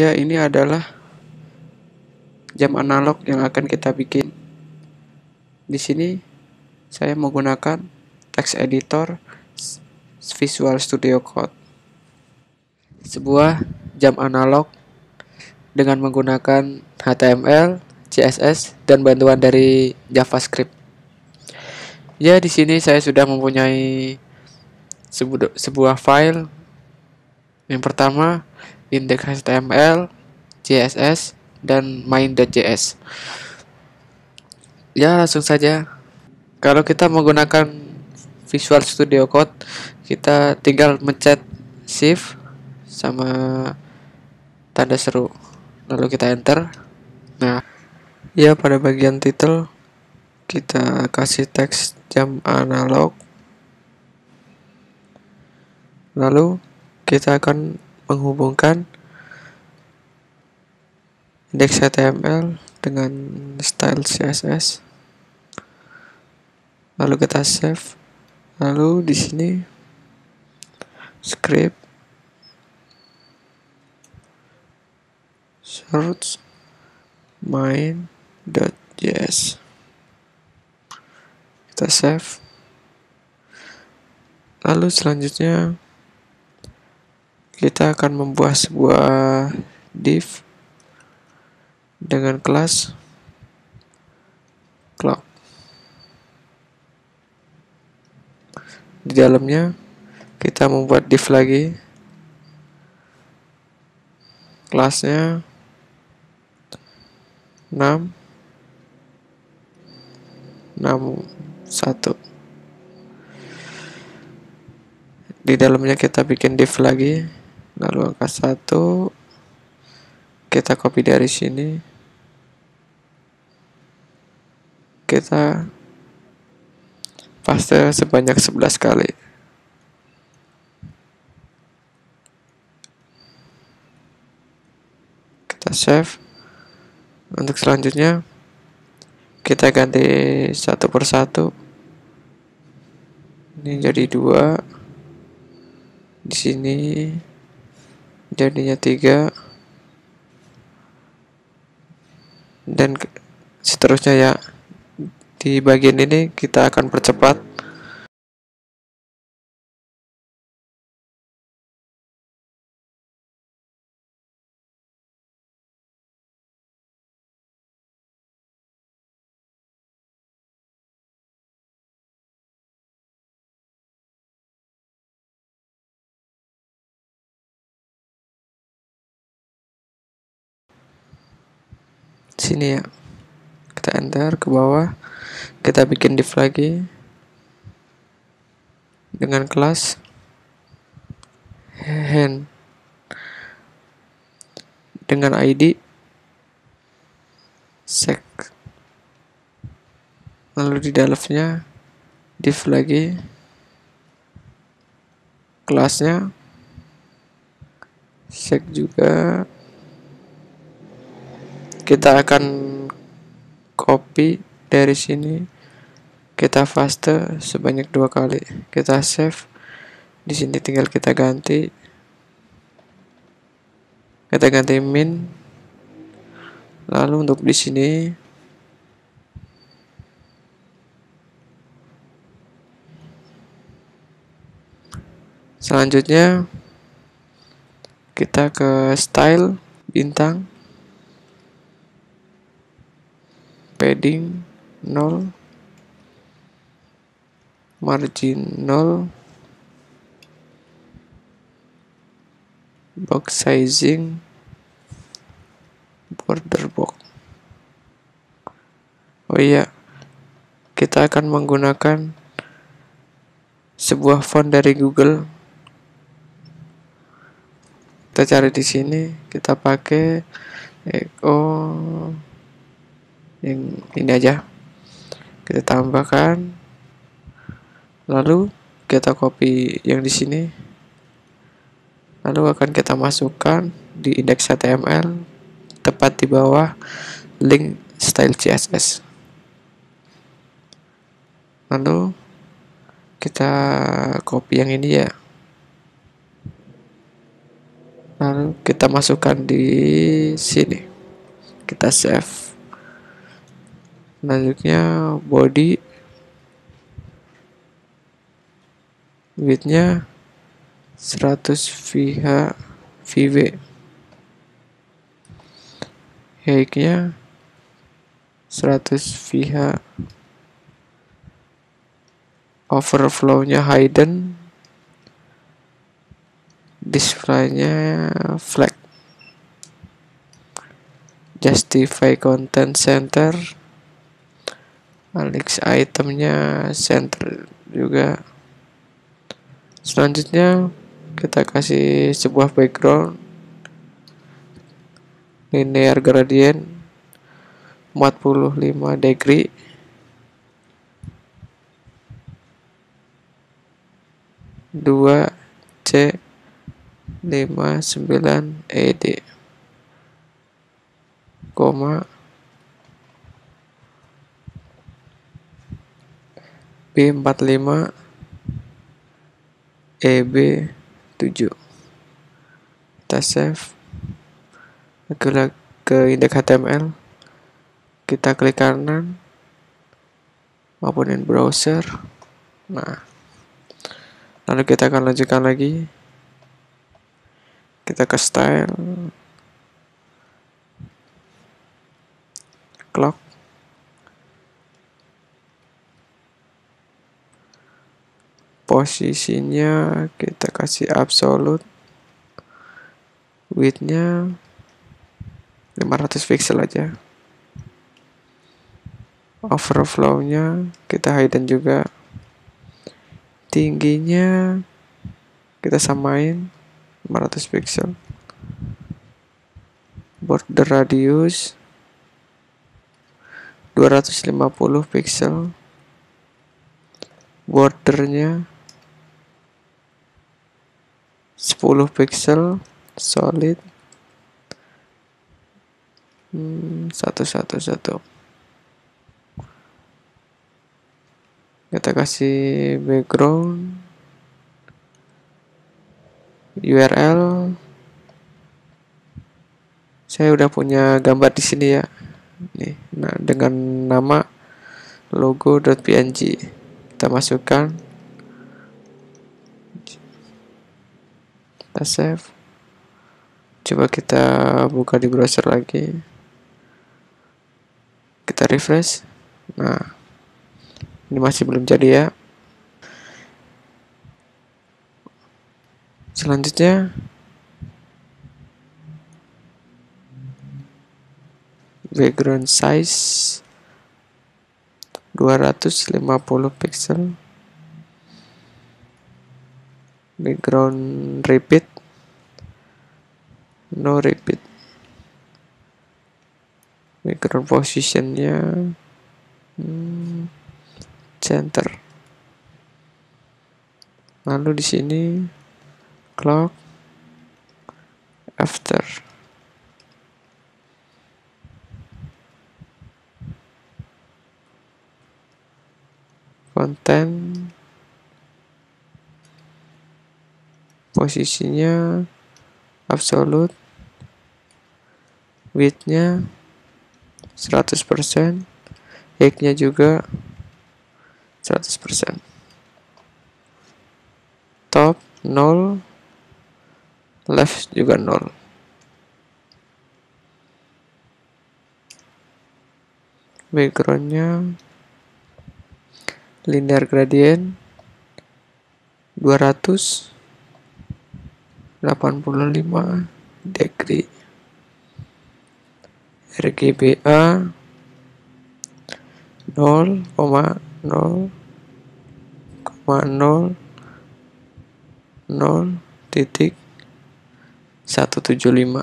Ya, ini adalah jam analog yang akan kita bikin. Di sini saya menggunakan text editor Visual Studio Code. Sebuah jam analog dengan menggunakan HTML, CSS, dan bantuan dari JavaScript. Ya, di sini saya sudah mempunyai sebuah file. Yang pertama index HTML, CSS, dan main.js. Ya, langsung saja. Kalau kita menggunakan Visual Studio Code, kita tinggal mencet shift sama tanda seru. Lalu kita enter. Nah, ya pada bagian title kita kasih teks jam analog. Lalu kita akan menghubungkan indeks HTML dengan style CSS. Lalu kita save. Lalu di sini script search main.js kita save lalu selanjutnya kita akan membuat sebuah div dengan kelas clock. Di dalamnya kita membuat div lagi. Kelasnya 6 6 1 di dalamnya kita bikin div lagi lalu angka 1 kita copy dari sini. Kita paste sebanyak 11 kali. Kita save. Untuk selanjutnya kita ganti satu persatu ini jadi dua. Di sini jadinya tiga. Dan seterusnya ya di bagian ini kita akan percepat sini ya. Kita enter ke bawah. Kita bikin div lagi. Dengan kelas. Hand. Dengan ID sec lalu di dalamnya div lagi. Kelasnya. Sec juga kita akan copy dari sini. Kita paste sebanyak dua kali. Kita save. Di sini tinggal kita ganti. Kita ganti min. Lalu untuk di sini selanjutnya kita ke style bintang padding 0 margin 0 box sizing. Border box. Oh iya kita akan menggunakan sebuah font dari Google. Kita cari di sini kita pakai Echo yang ini aja. Kita tambahkan. Lalu kita copy yang di sini. Lalu akan kita masukkan di indeks HTML tepat di bawah link style CSS lalu kita copy yang ini ya. Lalu kita masukkan di sini. Kita save selanjutnya body. Widthnya 100 VH VW height-nya 100 VH overflow-nya hidden. Display-nya flag justify content center Alex itemnya center juga. Selanjutnya kita kasih sebuah background. Linear gradient 45 degree. Dua C lima sembilan ED koma B empat lima EB7 kita save. Ke, ke indeks HTML kita klik kanan. Maupun browser. Nah. Lalu kita akan lanjutkan lagi. Kita ke style. Clock posisinya kita kasih absolute widthnya 500 pixel aja. Overflow-nya kita hidden juga. Tingginya kita samain 500 pixel. Border radius 250 pixel. Bordernya 10 pixel solid. Hmm, satu satu satu. Kita kasih background URL saya udah punya gambar di sini ya. Nih nah dengan nama logo.png kita masukkan save. Coba kita buka di browser lagi. Kita refresh. Nah ini masih belum jadi ya. Selanjutnya background size 250 pixel background repeat. No repeat. Background positionnya hmm, center. Lalu di sini clock after. Content posisinya absolute widthnya 100% height-nya juga 100% top 0 left juga 0 backgroundnya linear gradient 200 85 degree. RGBA 0,0 0 titik 175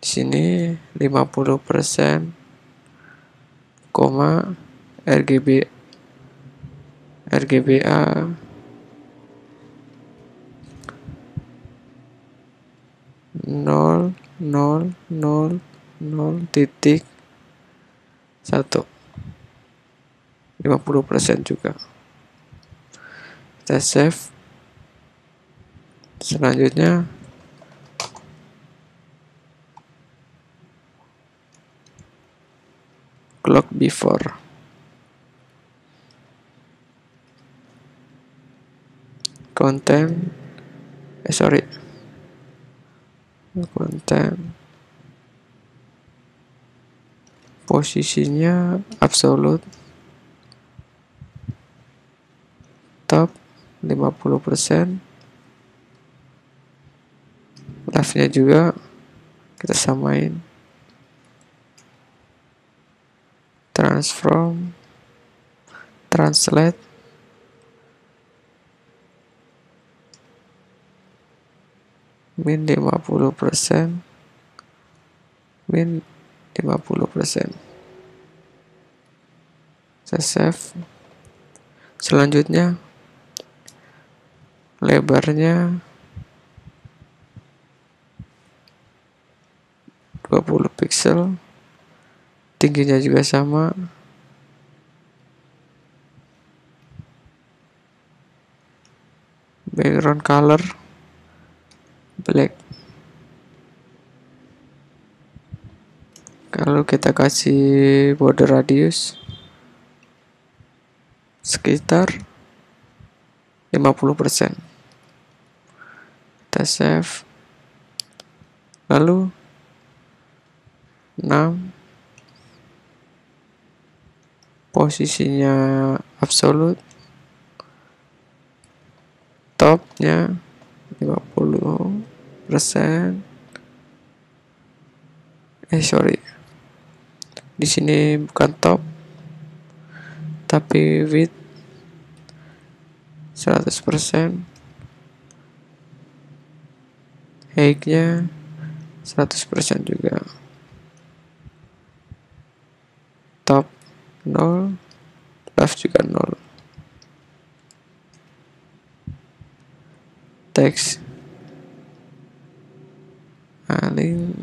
di sini 50 persen koma RGB RGBA nol nol nol nol titik satu. Lima puluh persen juga. Kita save. Selanjutnya clock before. Content eh sorry content posisinya absolute top 50% leftnya juga kita samain. Transform. Translate min 50% min 50% saya save. Selanjutnya lebarnya 20 pixel tingginya juga sama. Background color black. Kalau kita kasih border radius sekitar 50% kita save. Lalu 6 posisinya absolute. Topnya 50 persen eh sorry. Di sini bukan top tapi width 100% height-nya 100% juga. Top 0 left juga 0 text align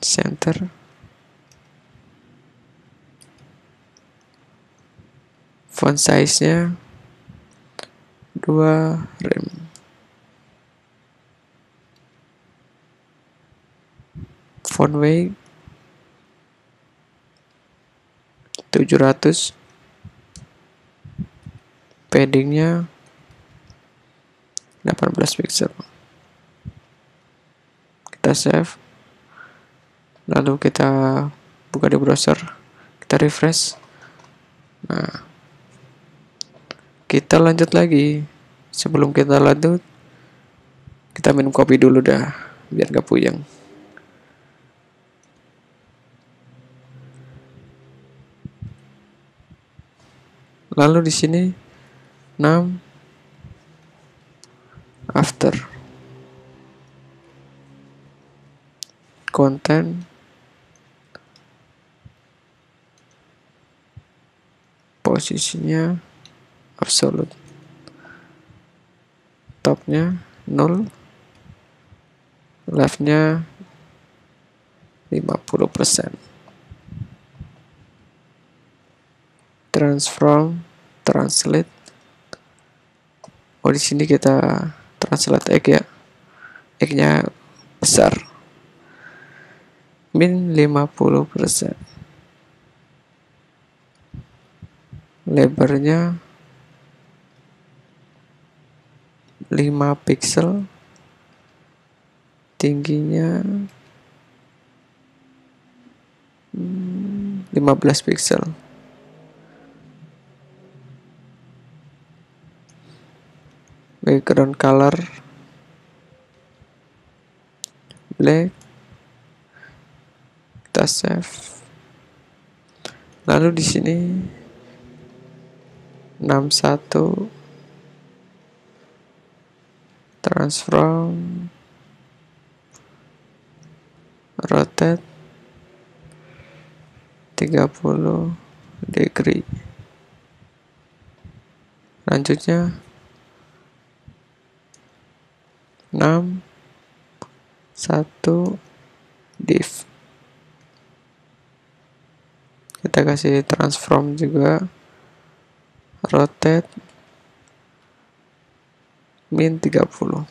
center. Font size nya 2 rem. Font weight 700 paddingnya 18 pixel. Kita save lalu kita buka di browser kita refresh. Nah kita lanjut lagi. Sebelum kita lanjut kita minum kopi dulu dah biar gak puyeng. Lalu di sini 6 after. Content posisinya absolute topnya 0 leftnya 50% transform translate. Oh di sini kita translate egg ya. Egg nya besar. Min 50% lebarnya 5 pixel tingginya 15 pixel. Background color black kita save lalu di sini 61 transform. Rotate. 30 degree. Lanjutnya. 6 1 div. Kita kasih transform juga rotate min 30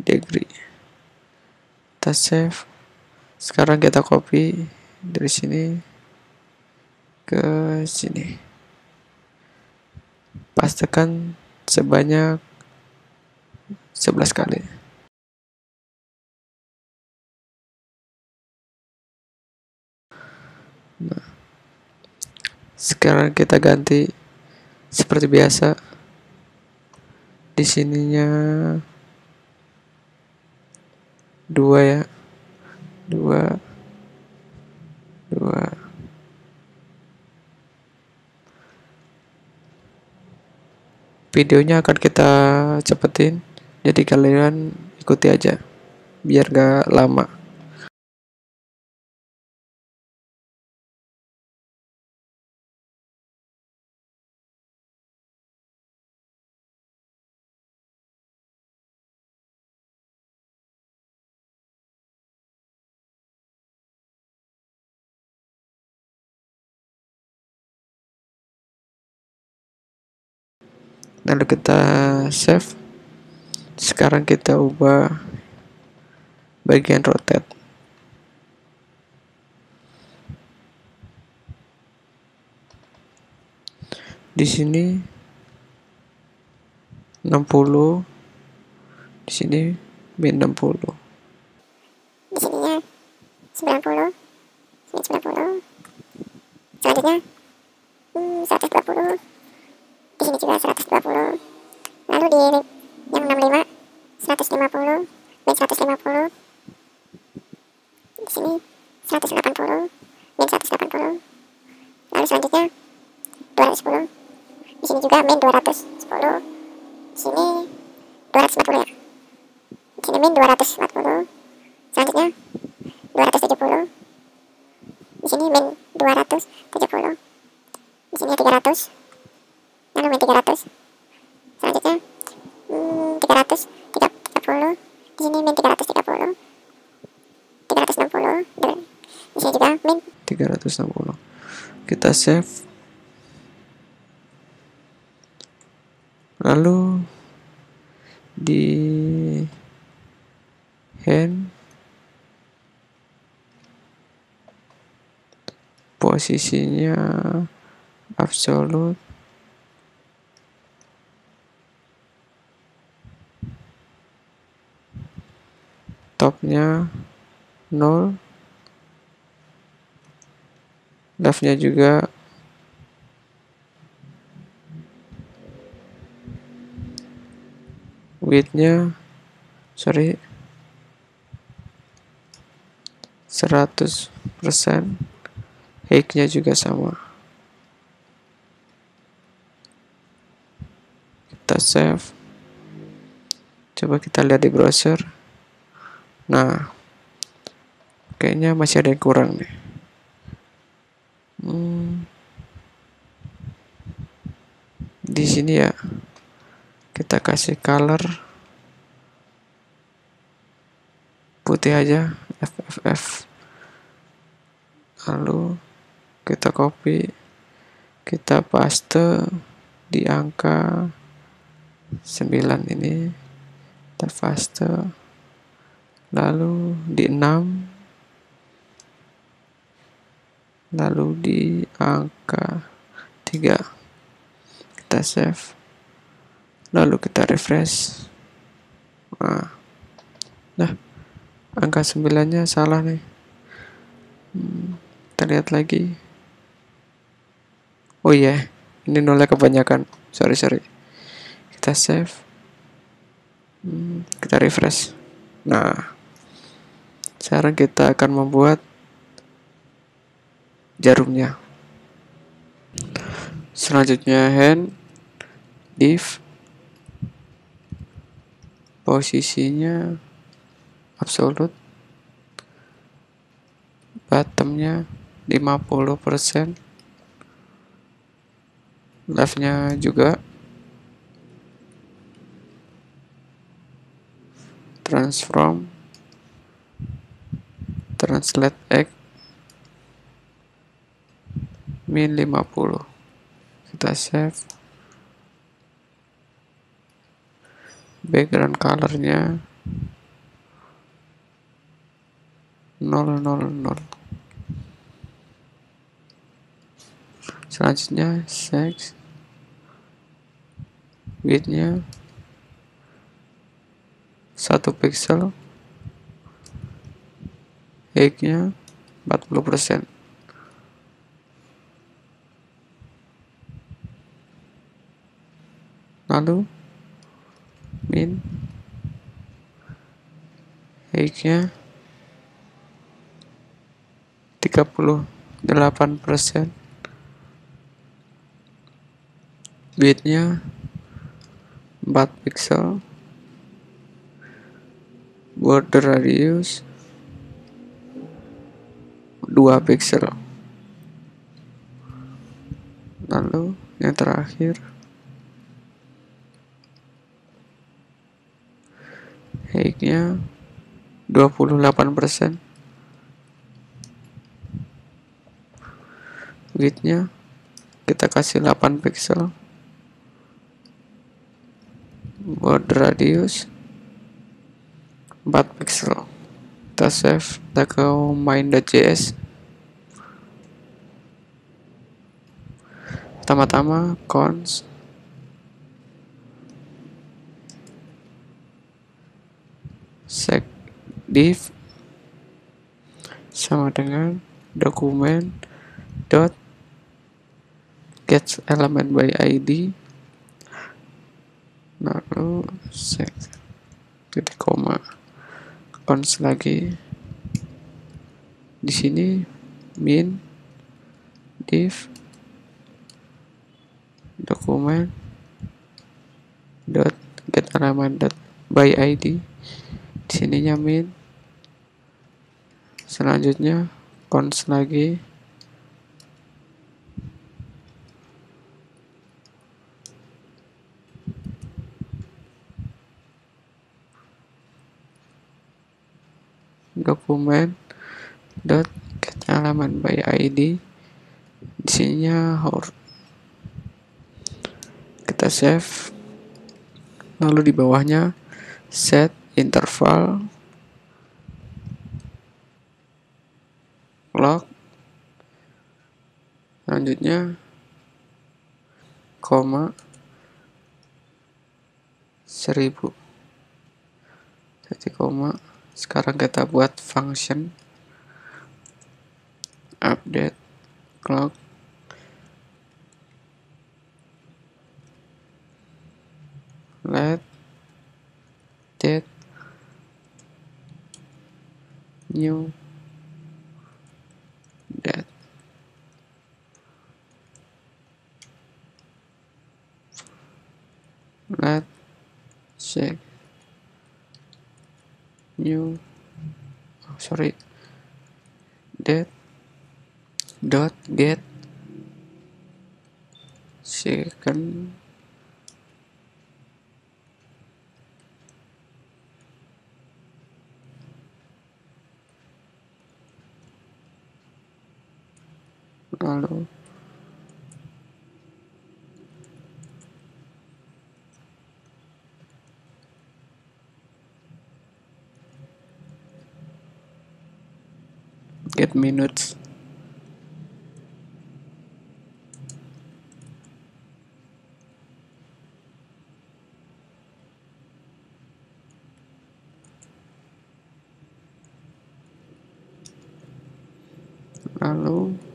degree kita save sekarang kita copy dari sini ke sini. Pastikan sebanyak 11 kali. Sekarang kita ganti seperti biasa. Di sininya dua ya. Dua. Dua. Videonya akan kita cepetin. Jadi kalian ikuti aja biar gak lama lalu kita save. Sekarang kita ubah bagian rotate. Di sini 60 di sini min 60 di sininya 90 sini 90 selanjutnya hmm, 120 di sini juga 120 lalu di yang 65 150 min 150 di sini 180 min 180 lalu selanjutnya 210 di sini juga min 210 di sini 240 ya. Di sini min 240 selanjutnya 270 di sini min 270 di sini 300 lalu min 300 selanjutnya hmm, 330 di sini min 330 360 dan di sini juga min 360 kita save. Lalu di hand. Posisinya absolute topnya 0 leftnya juga. Widthnya sorry 100% height-nya juga sama. Kita save. Coba kita lihat di browser. Nah kayaknya masih ada yang kurang nih hmm, di sini ya kita kasih color. Putih aja FFF lalu kita copy kita paste di angka 9 ini. Kita paste. Lalu di 6 lalu di angka 3 kita save. Lalu kita refresh. Nah, nah angka 9 nya salah nih. Hmm, kita lihat lagi. Oh iya yeah. ini nolnya kebanyakan. Sorry sorry. Kita save. Hmm, kita refresh. Nah sekarang kita akan membuat jarumnya. Selanjutnya hand div posisinya absolute. Bottomnya 50% leftnya juga. Transform. Translate x min 50 kita save. Background colornya selanjutnya sex widthnya 1 pixel. Height-nya 40% lalu min. Height-nya 38 persen. Widthnya 4 pixel. Border radius 2 pixel. Lalu yang terakhir height-nya 28% width-nya kita kasih 8 pixel. Border radius 4 pixel. Kita save kita ke main.js pertama-tama cons sec div sama dengan dokumen dot get element by id lalu sec titik koma. Cons lagi. Di sini min div dokumen dot get element dot by id di sininya min selanjutnya cons lagi. Dokumen dot get by id di sininya hor kita save. Lalu di bawahnya set interval log selanjutnya koma seribu. Jadi koma sekarang kita buat function update clock let date new date let check new oh, sorry. Date dot get second. Lalu minutes. Lalu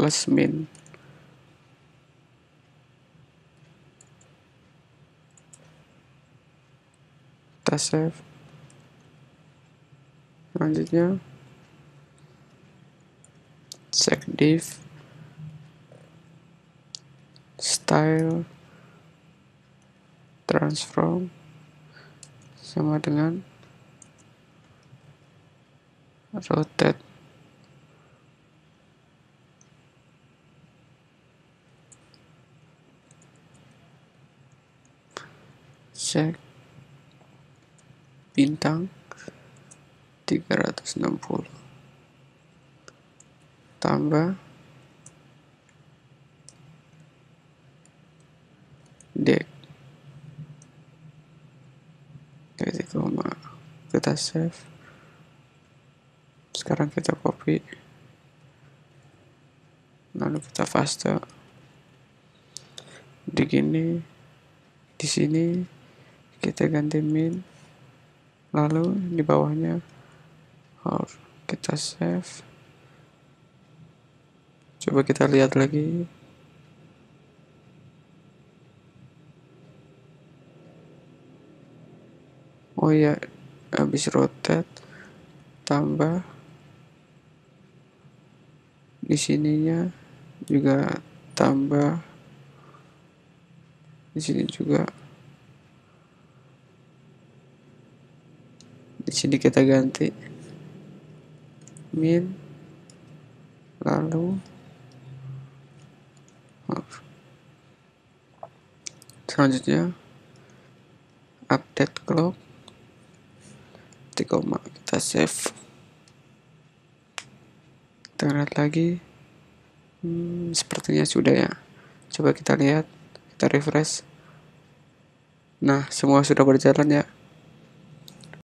plus min kita save selanjutnya. Check div. Style. Transform. Sama dengan rotate check bintang 360 tambah dek. Titik koma kita save. Sekarang kita copy. Lalu kita paste. Di gini di sini kita ganti min. Lalu di bawahnya or kita save. Coba kita lihat lagi. Oh ya habis rotate tambah. Di sininya juga tambah. Di sini juga di sini kita ganti. Min. Lalu. Selanjutnya. Update clock. Koma kita save. Kita lihat lagi. Hmm, sepertinya sudah ya. Coba kita lihat kita refresh. Nah semua sudah berjalan ya